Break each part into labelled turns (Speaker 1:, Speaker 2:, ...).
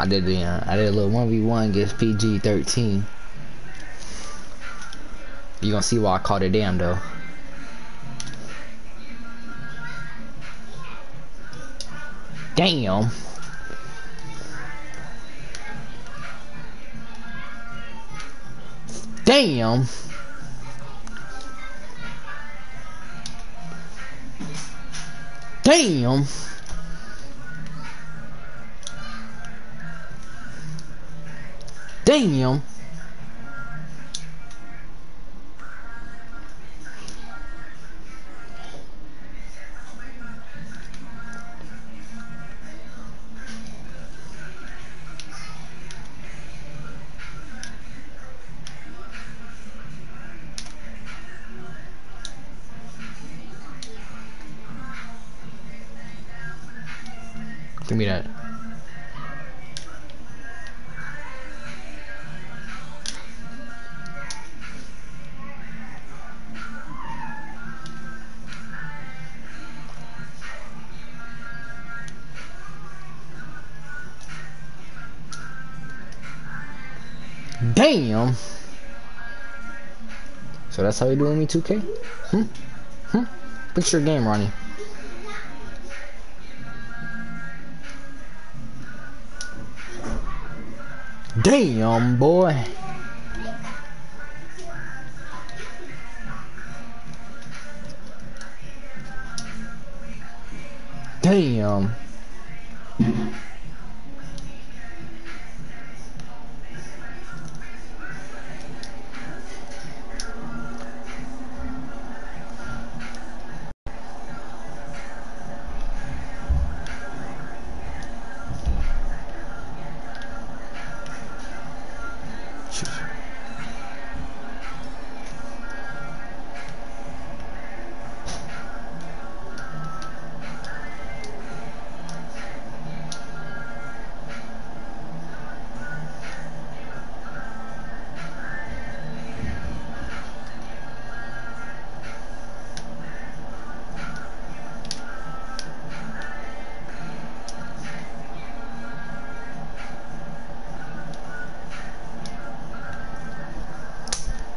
Speaker 1: I did the uh, I did a little 1v1 against PG 13. You gonna see why I called it damn though. Damn. Damn. Damn. Damn. Give me that. Damn. So that's how you doing me 2K? Hmm? Hmm? Fix your game, Ronnie. Damn, boy. Damn.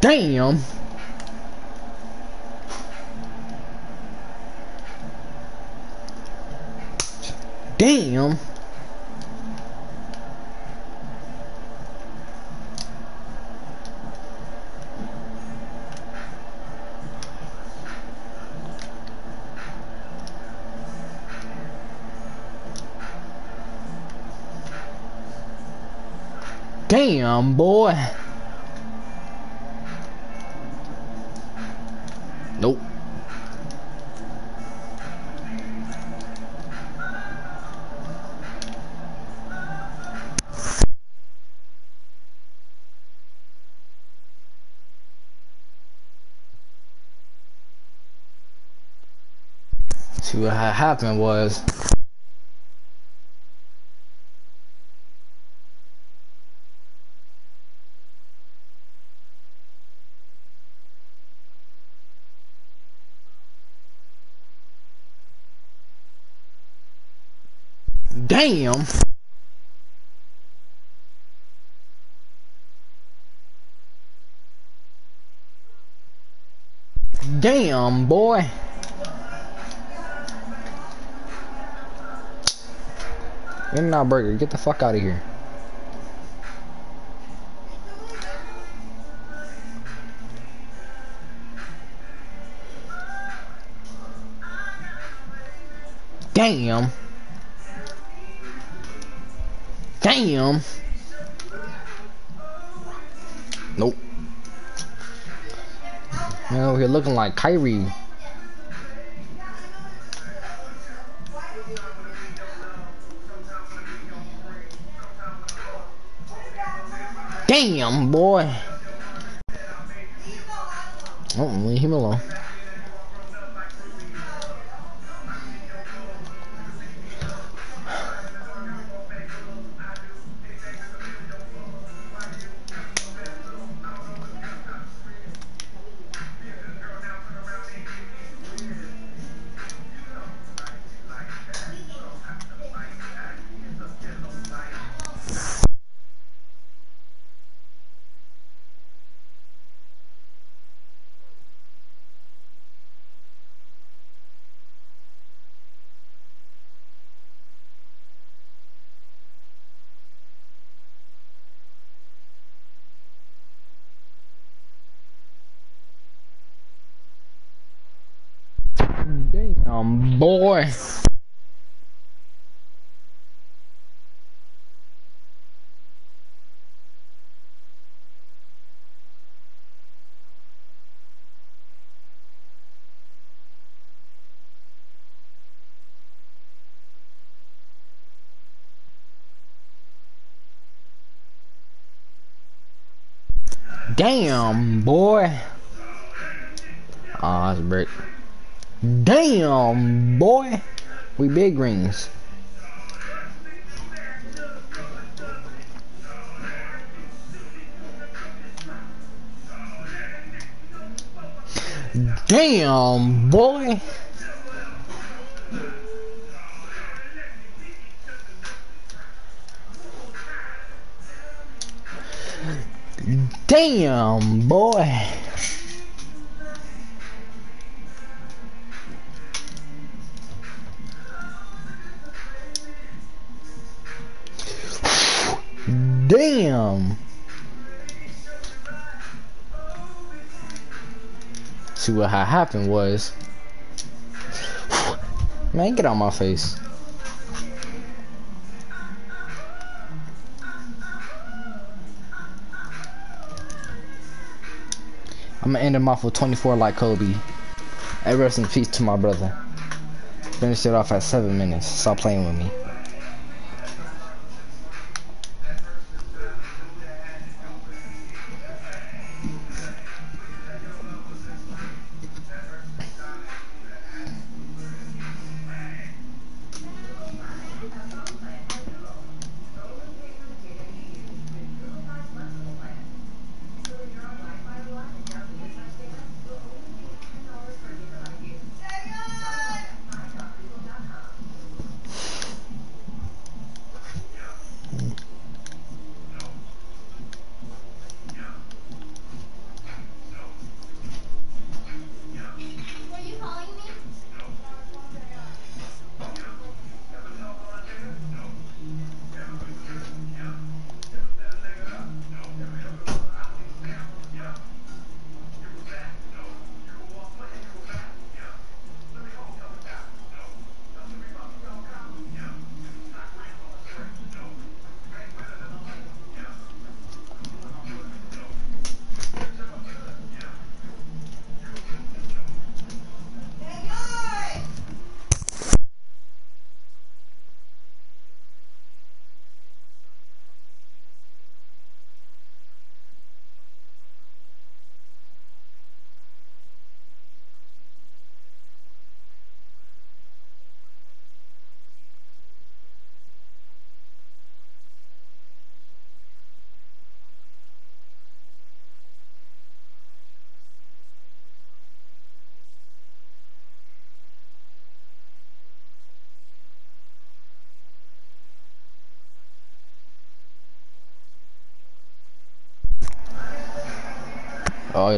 Speaker 1: Damn. Damn. Damn, boy. Happened was Damn. Damn, boy. In and burger, get the fuck out of here. Damn. Damn. Nope. Here looking like Kyrie. Damn, boy. Oh, leave him alone. Damn, boy. Damn, boy. Oh, that's a brick. Damn, boy. We big greens. Damn, boy. Damn, boy. Damn. See what had happened was, man, get out my face. I'm gonna end him off with 24 like Kobe. Hey, rest in peace to my brother. Finished it off at seven minutes. Stop playing with me.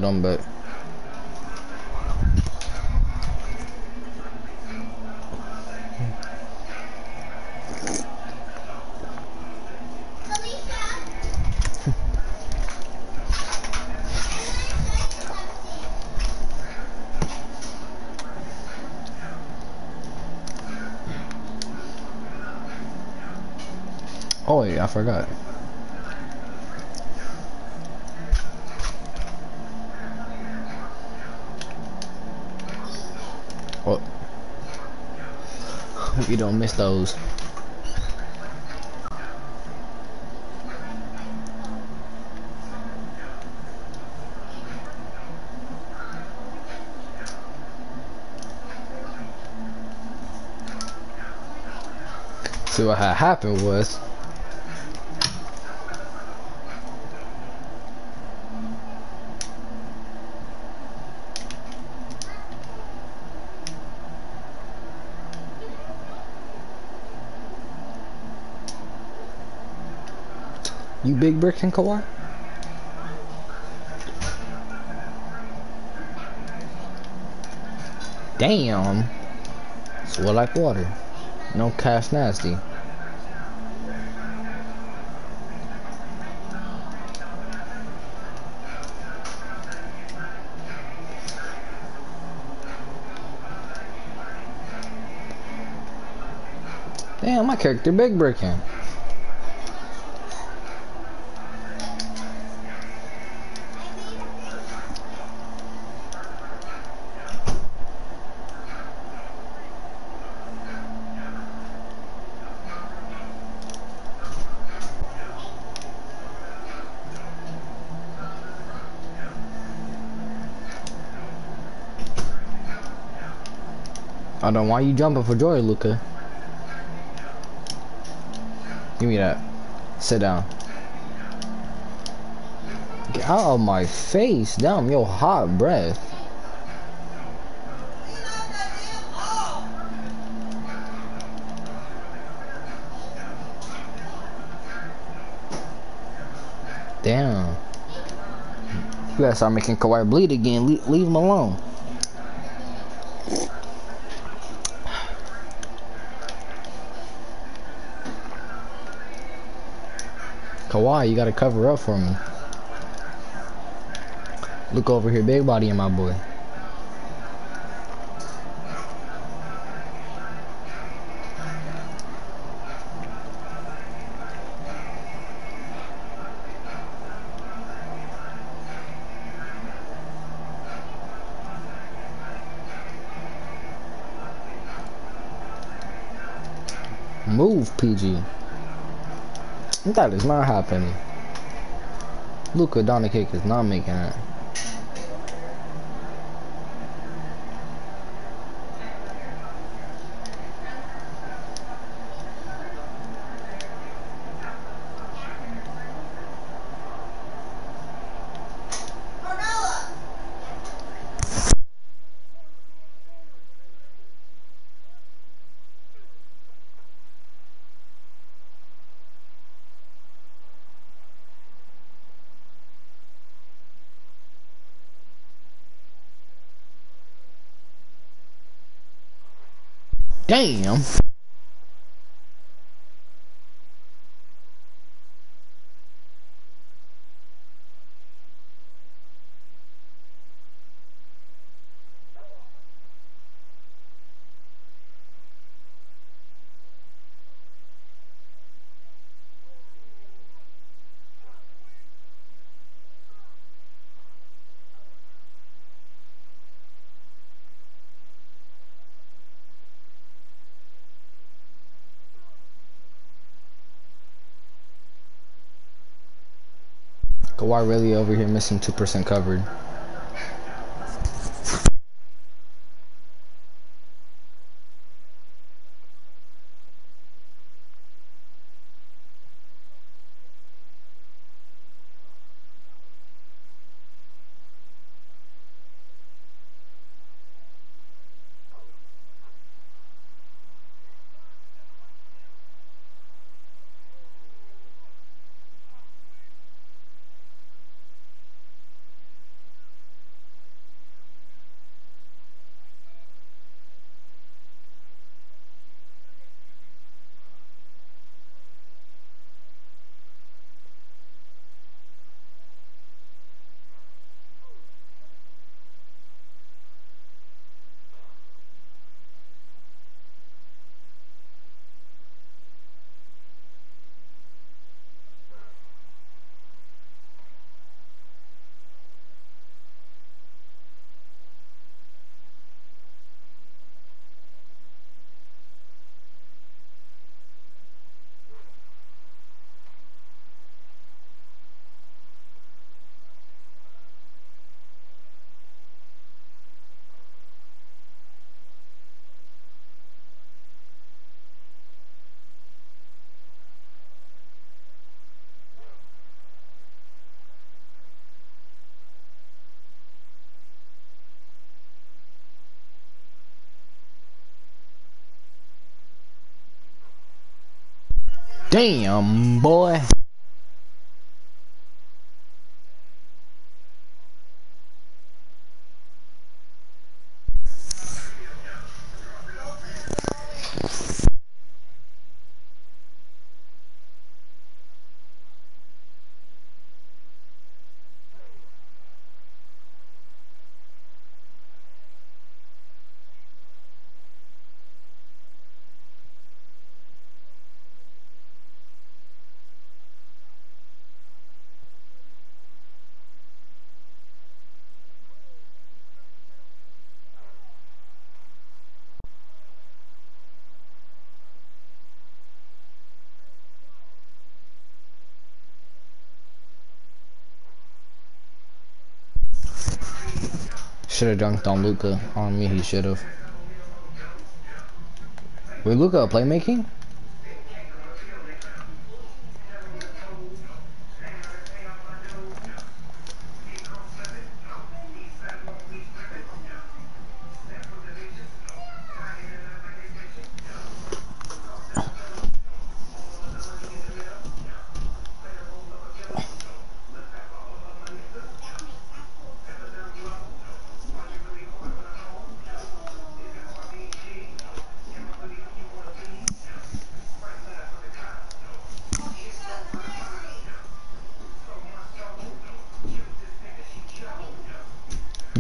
Speaker 1: Oh, you. Oh, yeah, I forgot. Hope you don't miss those. So what happened was You big bricks and Kawhi? Damn. Swell like water. No cast nasty. Damn, my character big breaking. I don't why you jumping for joy, Luka. Give me that. Sit down. Get out of my face. Damn, your hot breath. Damn. You gotta start making Kawhi bleed again. Le leave him alone. Kawhi, you gotta cover up for me. Look over here, big body and my boy. Move, PG. That is not happening. Luka Doncic is not making it. Damn. Kawhi really over here missing 2% covered. Damn, boy. Should have dunked on Luka. On me, he should have. Wait, Luka playmaking?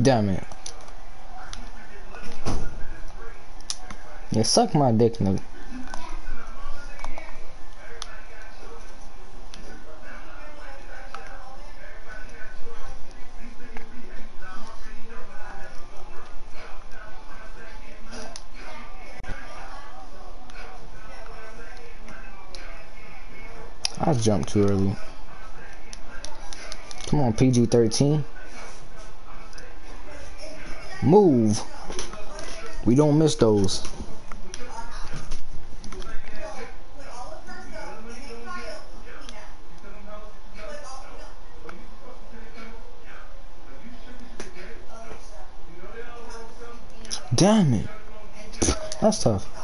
Speaker 1: Damn it. You suck my dick, nigga. I jumped too early. Come on, PG-13. Move. We don't miss those. Damn it. That's tough.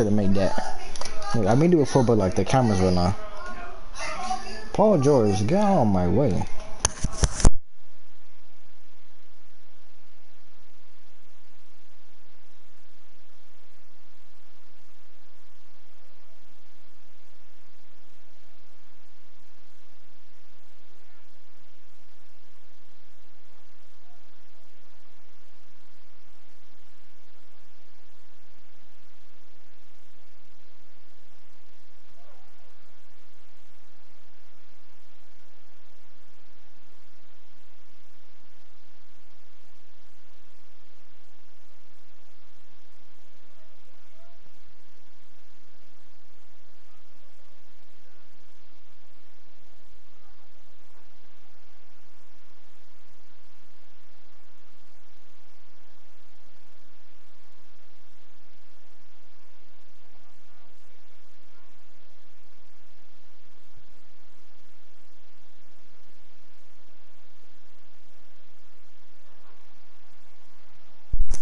Speaker 1: Should have made that. I mean do it for, but like the cameras were not. Paul George, get out of my way.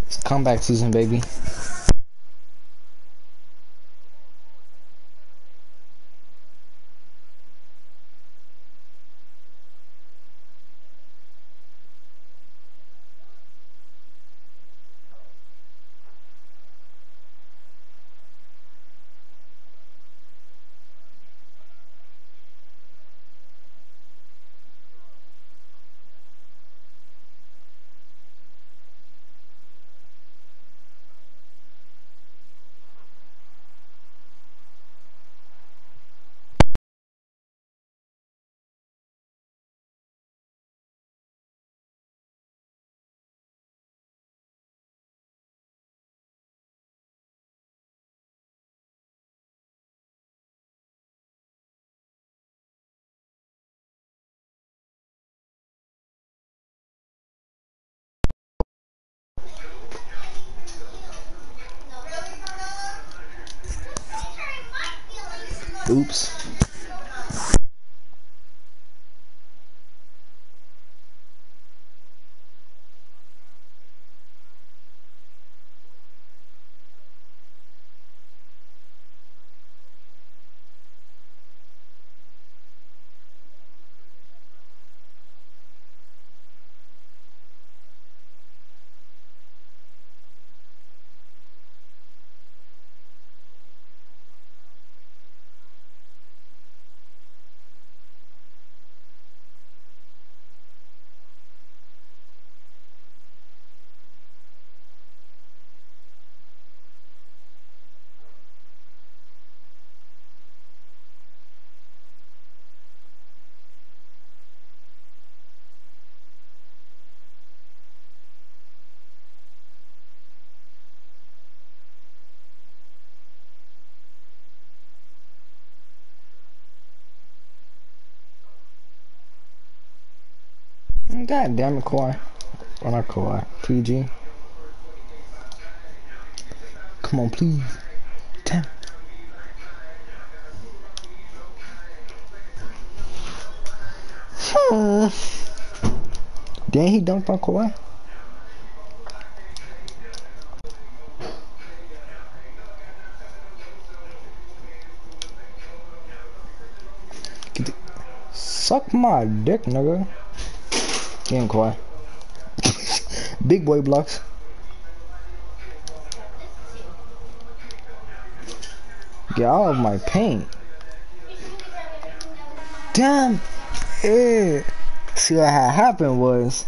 Speaker 1: It's comeback season, baby. Oops. God damn it, Kawhi. Or not Kawhi. PG. Come on, please. Damn. Hmm. He dunk on Kawhi? Suck my dick, nigga. Getting quiet. Big boy blocks. Get out of my paint. Damn. Yeah. See what had happened was